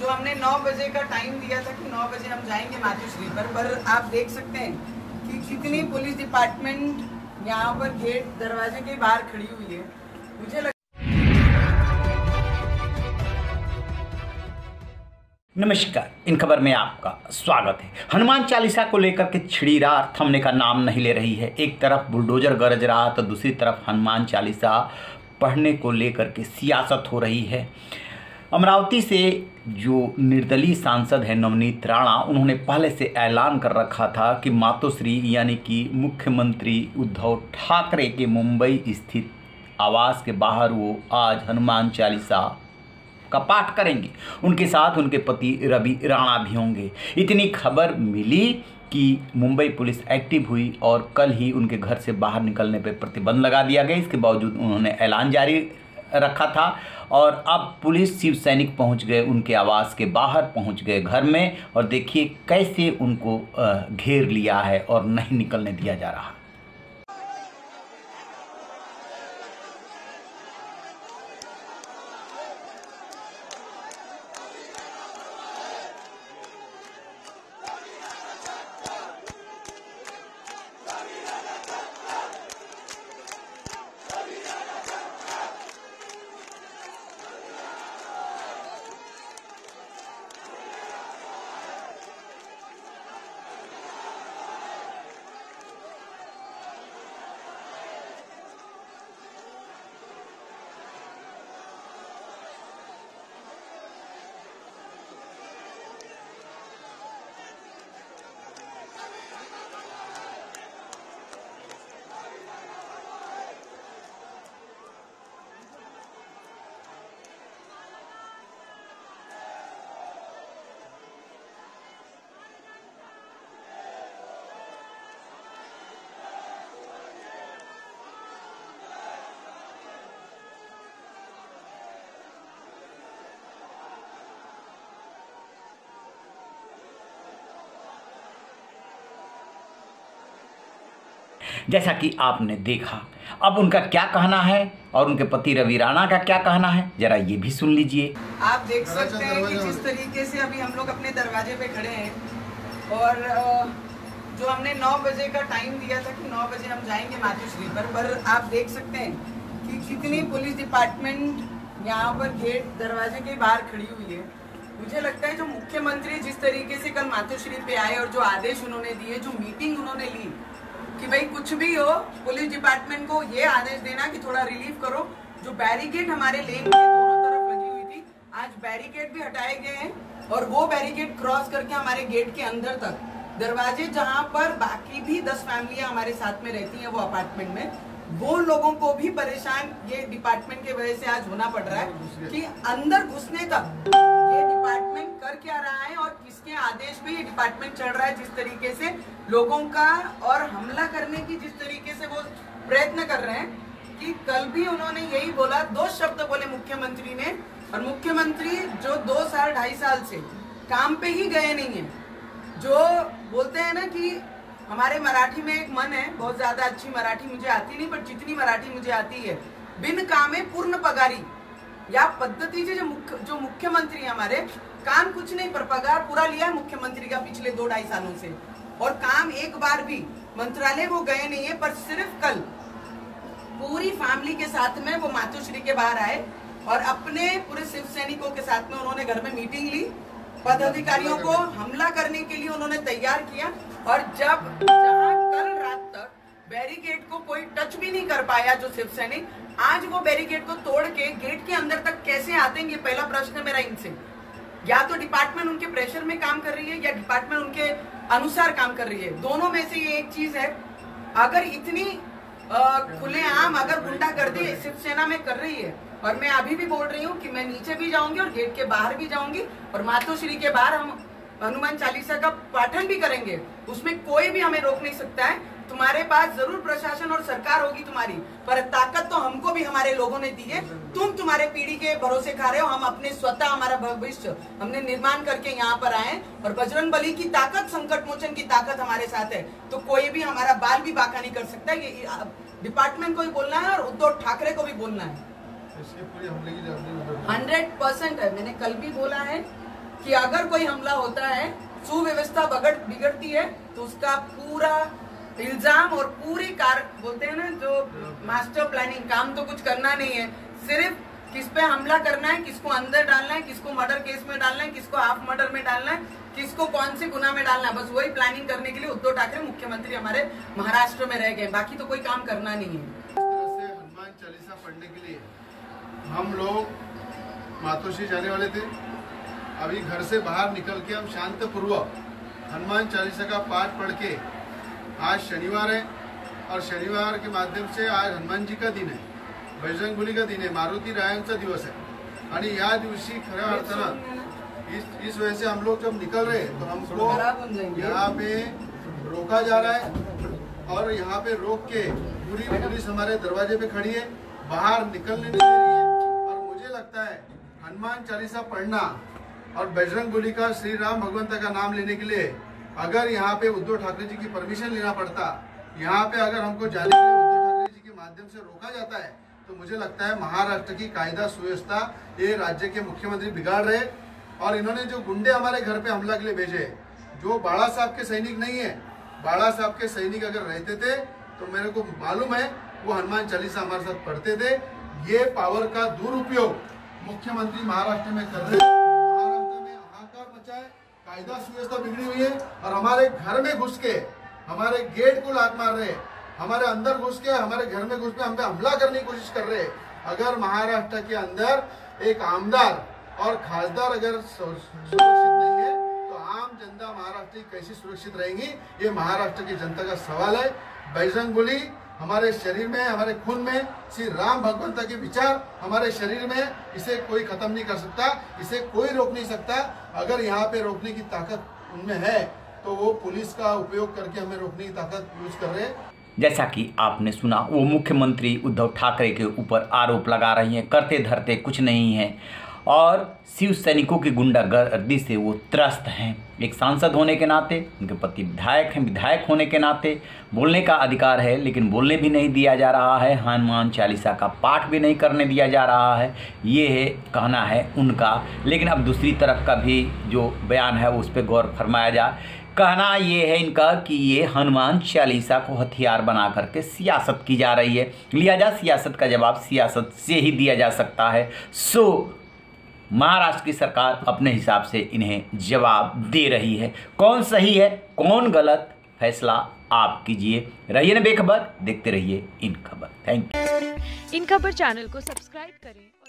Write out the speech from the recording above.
जो हमने 9 बजे का टाइम दिया था कि 9 बजे हम जाएँगे मातुश्री पर पर आप देख सकते हैं कि कितनी पुलिस डिपार्टमेंट यहाँ पर गेट दरवाजे के बाहर खड़ी हुई है। मुझे लग... नमस्कार, इन खबर में आपका स्वागत है। हनुमान चालीसा को लेकर के छिड़ी रार थमने का नाम नहीं ले रही है। एक तरफ़ बुलडोजर गरज रहा तो दूसरी तरफ़ हनुमान चालीसा पढ़ने को लेकर के सियासत हो रही है। अमरावती से जो निर्दलीय सांसद हैं नवनीत राणा, उन्होंने पहले से ऐलान कर रखा था कि मातोश्री, यानी कि मुख्यमंत्री उद्धव ठाकरे के मुंबई स्थित आवास के बाहर वो आज हनुमान चालीसा का पाठ करेंगे। उनके साथ उनके पति रवि राणा भी होंगे। इतनी खबर मिली कि मुंबई पुलिस एक्टिव हुई और कल ही उनके घर से बाहर निकलने पर प्रतिबंध लगा दिया गया। इसके बावजूद उन्होंने ऐलान जारी रखा था और अब पुलिस शिव सैनिक पहुँच गए, उनके आवास के बाहर पहुँच गए घर में और देखिए कैसे उनको घेर लिया है और नहीं निकलने दिया जा रहा। जैसा कि आपने देखा। अब उनका क्या कहना है और उनके पति रवि राणा का क्या कहना है जरा ये भी सुन लीजिए। आप देख सकते हैं कि जिस तरीके से अभी हम लोग अपने दरवाजे पे खड़े हैं और जो हमने 9 बजे का टाइम दिया था कि 9 बजे हम जाएँगे मातुश्री पर पर आप देख सकते हैं कि कितनी पुलिस डिपार्टमेंट यहाँ पर गेट दरवाजे के बाहर खड़ी हुई है। मुझे लगता है जो मुख्यमंत्री जिस तरीके से कल मातुश्री पे आए और जो आदेश उन्होंने दिए जो मीटिंग उन्होंने ली कि भाई कुछ भी हो पुलिस डिपार्टमेंट को ये आदेश देना कि थोड़ा रिलीफ करो। जो बैरिकेड हमारे लेन के दोनों तरफ़ लगी हुई थी आज बैरिकेड भी हटाए गए हैं और वो बैरिकेड क्रॉस करके हमारे गेट के अंदर तक। दरवाजे जहाँ पर बाकी भी दस फैमिलियाँ हमारे साथ में रहती हैं वो अपार्टमेंट में वो लोगों को भी परेशान ये डिपार्टमेंट के वजह से आज होना पड़ रहा है कि अंदर घुसने तक ये डिपार्टमेंट कर क्या रहा है किसके आदेश पे ये डिपार्टमेंट चल रहा है जिस तरीके से लोगों का और हमला करने की जिस तरीके से वो प्रयत्न कर रहे हैं कि कल भी उन्होंने यही बोला, दो शब्द बोले मुख्यमंत्री ने और मुख्यमंत्री जो दो साल, ढाई साल से काम पे ही गए नहीं है, जो बोलते हैं ना कि हमारे मराठी में एक मन है, बहुत ज़्यादा अच्छी मराठी मुझे आती नहीं, पर जितनी मराठी मुझे आती है, बिन कामे पूर्ण पगारी। या पद्धति से जो मुख्य, जो मुख्यमंत्री हमारे काम कुछ नहीं पर पगार पूरा लिया है मुख्यमंत्री का पिछले दो ढाई सालों से। और काम एक बार भी मंत्रालय वो गए नहीं है, पर सिर्फ़ कल पूरी फैमिली के साथ में वो मातुश्री के बाहर आए और अपने पूरे शिव सैनिकों के साथ में उन्होंने घर में मीटिंग ली। पदाधिकारियों को हमला करने के लिए उन्होंने तैयार किया और जब बैरिकेड को कोई टच भी नहीं कर पाया जो शिव सैनिक आज वो बैरिकेड को तोड़ के गेट के अंदर तक कैसे आते हैं, ये पहला प्रश्न है मेरा इनसे। या तो डिपार्टमेंट उनके प्रेशर में काम कर रही है, या डिपार्टमेंट उनके अनुसार काम कर रही है। दोनों में से ये एक चीज़ है। अगर इतनी खुलेआम अगर गुंडागर्दी शिवसेना में कर रही है, और मैं अभी भी बोल रही हूँ कि मैं नीचे भी जाऊँगी और गेट के बाहर भी जाऊँगी, और मातोश्री के बाहर हम हनुमान चालीसा का पाठन भी करेंगे, उसमें कोई भी हमें रोक नहीं सकता है। तुम्हारे पास ज़रूर प्रशासन और सरकार होगी तुम्हारी पर ताकत तो हमको भी हमारे लोगों ने दी है। तुम तुम्हारे पीढ़ी के भरोसे खा रहे हो हम अपने स्वतः हमारा भविष्य हमने निर्माण करके यहाँ पर आए और बजरंग बली की ताकत संकट मोचन की ताकत हमारे साथ है। तो कोई भी हमारा बाल भी बाका नहीं कर सकता ये डिपार्टमेंट को भी बोलना है और उद्धव ठाकरे को भी बोलना है। हंड्रेड परसेंट है। मैंने कल भी बोला है कि अगर कोई हमला होता है सुव्यवस्था बगड़ बिगड़ती है तो उसका पूरा इल्ज़ाम और पूरी कार, बोलते हैं ना, जो मास्टर प्लानिंग काम तो कुछ करना नहीं है। सिर्फ़ किस पे हमला करना है, किसको अंदर डालना है, किसको मर्डर केस में डालना है, किसको हाफ़ मर्डर में डालना है, किसको कौन से गुना में डालना है। बस वही प्लानिंग करने के लिए उद्धव ठाकरे मुख्यमंत्री हमारे महाराष्ट्र में रह गए बाकी तो कोई काम करना नहीं है। हनुमान चालीसा पढ़ने के लिए हम लोग मातोश्री जाने वाले थे। अभी घर से बाहर निकल के हम शांत पूर्वक हनुमान चालीसा का पाठ पढ़ के आज शनिवार है और शनिवार के माध्यम से आज हनुमान जी का दिन है बजरंगबली का दिन आहे मारुती रायांचा दिवस आहे आणि या दिवशी खऱ्या अर्थानं इस इस वजह से हम लोग जब निकल रहे हैं तो हमको यहाँ पे रोका जा रहा है और यहाँ पे रोक के पूरी पुलिस हमारे दरवाजे पे खड़ी है बाहर निकलने नहीं दे रही है और मुझे लगता है हनुमान चालीसा पढ़ना और बजरंग बली का श्री राम भगवंता का नाम लेने के लिए अगर यहाँ पे उद्धव ठाकरे जी की परमिशन लेना पड़ता, यहाँ पे अगर हमको जाने के लिए उद्धव ठाकरे जी के माध्यम से रोका जाता है तो मुझे लगता है महाराष्ट्र की कायदा सुव्यवस्था ये राज्य के मुख्यमंत्री बिगाड़ रहे और इन्होंने जो गुंडे हमारे घर पे हमला के लिए भेजे, जो बाड़ा साहब के सैनिक नहीं है, बाड़ा साहब के सैनिक अगर रहते थे तो मेरे को मालूम है वो हनुमान चालीसा हमारे साथ पढ़ते थे। ये पावर का दुरुपयोग मुख्यमंत्री महाराष्ट्र में कर रहे हैं। कायदा सुव्यवस्था बिगड़ी हुई है और हमारे घर में घुस के, हमारे गेट को लात मार रहे, हमारे अंदर घुस के, हमारे घर में घुस के हम पे हमला करने की कोशिश कर रहे। अगर महाराष्ट्र के अंदर एक आमदार और खासदार अगर सुरक्षित नहीं है तो आम जनता महाराष्ट्र की कैसी सुरक्षित रहेंगी, ये महाराष्ट्र की जनता का सवाल है। बैजंग बोली हमारे शरीर में, हमारे खून में, श्री राम भगवंता के विचार हमारे शरीर में, इसे कोई खत्म नहीं कर सकता, इसे कोई रोक नहीं सकता। अगर यहाँ पे रोकने की ताकत उनमें है तो वो पुलिस का उपयोग करके हमें रोकने की ताकत यूज़ कर रहे हैं। जैसा कि आपने सुना, वो मुख्यमंत्री उद्धव ठाकरे के ऊपर आरोप लगा रही हैं करते धरते कुछ नहीं है। और शिव सैनिकों की गुंडागर्दी से वो त्रस्त हैं। एक सांसद होने के नाते, उनके पति विधायक हैं, विधायक होने के नाते बोलने का अधिकार है, लेकिन बोलने भी नहीं दिया जा रहा है, हनुमान चालीसा का पाठ भी नहीं करने दिया जा रहा है, ये है कहना है उनका। लेकिन अब दूसरी तरफ़ का भी जो बयान है, उस पर गौर फरमाया जाए कहना ये है इनका कि ये हनुमान चालीसा को हथियार बना करके सियासत की जा रही है। लिहाजा सियासत का जवाब सियासत से ही दिया जा सकता है। सो महाराष्ट्र की सरकार अपने हिसाब से इन्हें जवाब दे रही है। कौन सही है, कौन गलत, फैसला आप कीजिए। रहिए ना बेखबर, देखते रहिए इन खबर। थैंक यू इन खबर चैनल को सब्सक्राइब करें।